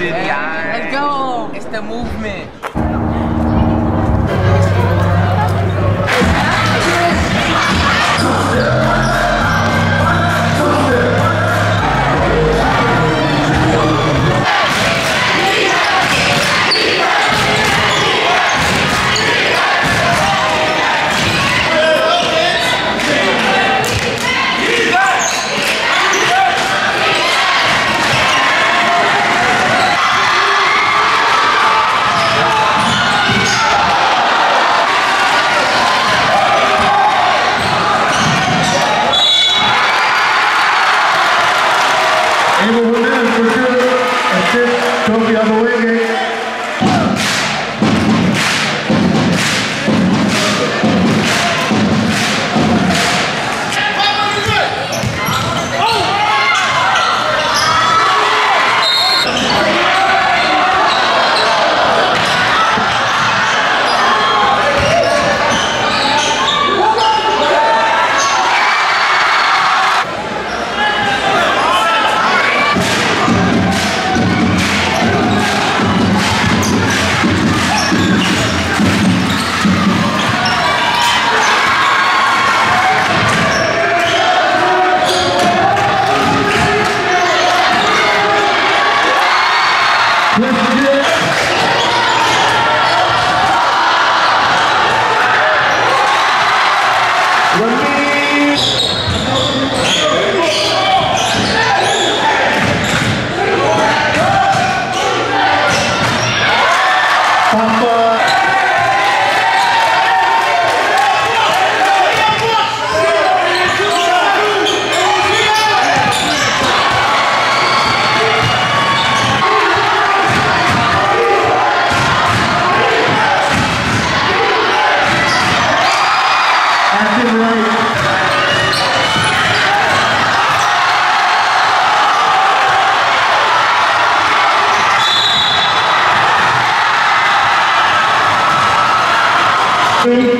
Let's go. It's the movement. Able Assist Kofi Abawege. The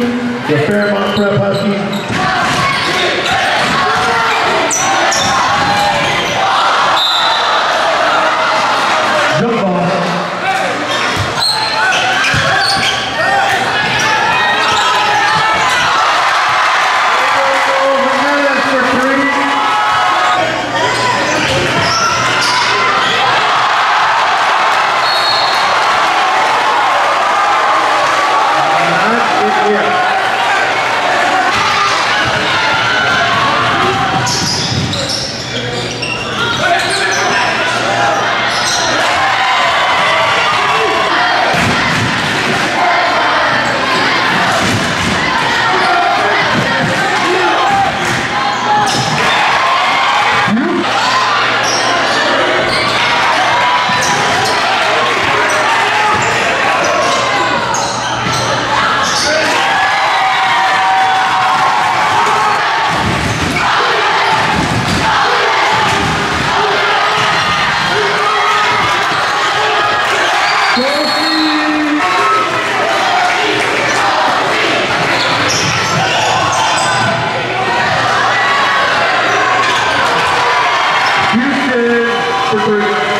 for three.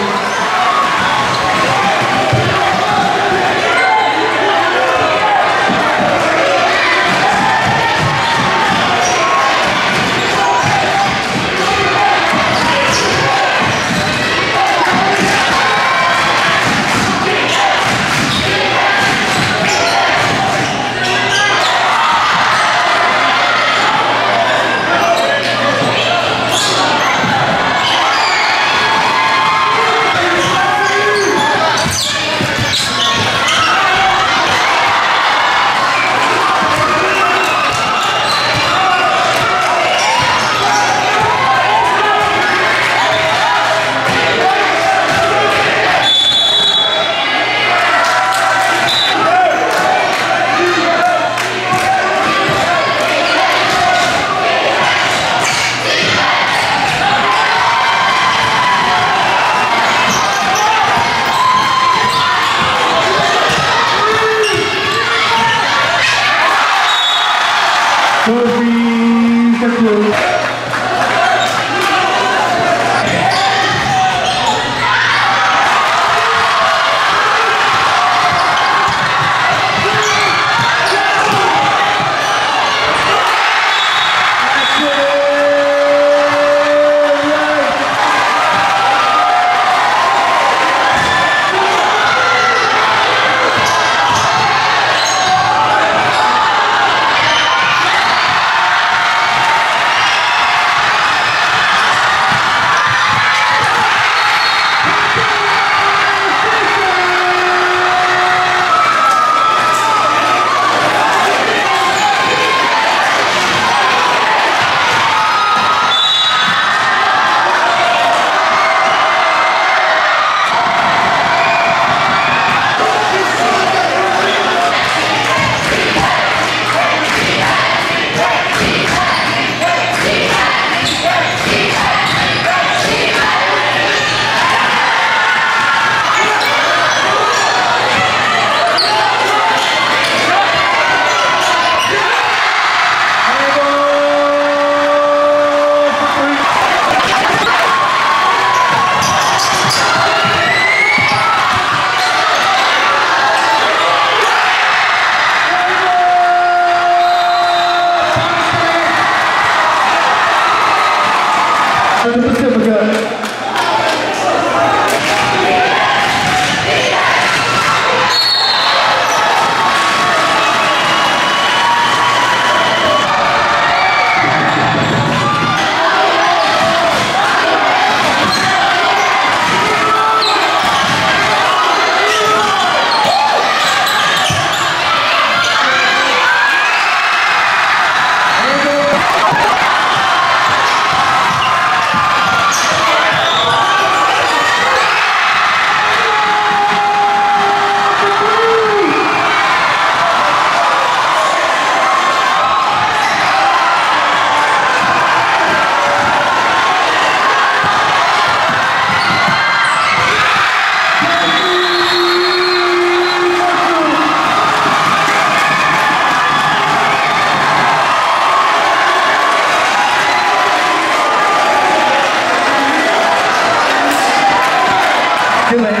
Too late.